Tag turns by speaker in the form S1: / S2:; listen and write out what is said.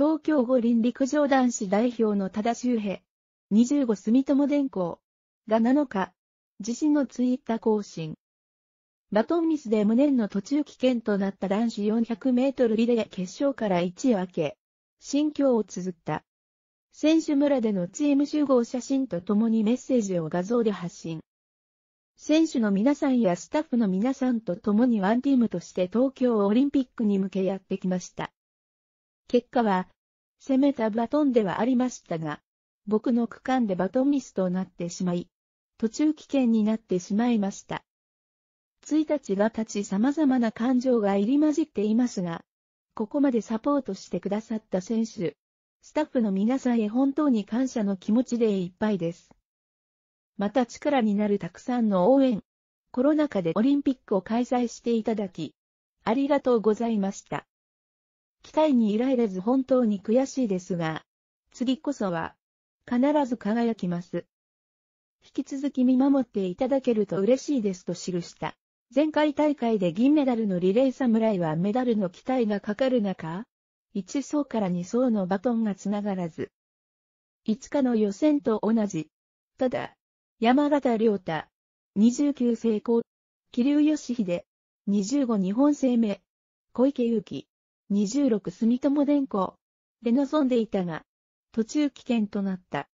S1: 東京五輪陸上男子代表の多田修平、25住友電工が7日、自身のツイッター更新。バトンミスで無念の途中棄権となった男子400メートルリレー決勝から一夜明け、心境を綴った。選手村でのチーム集合写真とともにメッセージを画像で発信。選手の皆さんやスタッフの皆さんと共にワンチームとして東京オリンピックに向けやってきました。結果は、攻めたバトンではありましたが、僕の区間でバトンミスとなってしまい、途中危険になってしまいました。1日が立ち様々な感情が入り混じっていますが、ここまでサポートしてくださった選手、スタッフの皆さんへ本当に感謝の気持ちでいっぱいです。また力になるたくさんの応援、コロナ禍でオリンピックを開催していただき、ありがとうございました。期待に入られず本当に悔しいですが、次こそは、必ず輝きます。引き続き見守っていただけると嬉しいですと記した。前回大会で銀メダルのリレー侍はメダルの期待がかかる中、1走から2走のバトンがつながらず、5日の予選と同じ。ただ、山形亮太、29成功、桐生義秀、25日本生命、小池祐希、26住友電工、で望んでいたが、途中棄権となった。